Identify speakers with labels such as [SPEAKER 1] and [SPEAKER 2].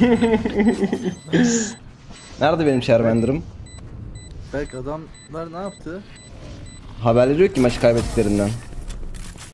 [SPEAKER 1] Nerede benim Charmander'ım?
[SPEAKER 2] Belki adamlar ne yaptı?
[SPEAKER 1] Haberleri yok ki maçı kaybettiklerinden.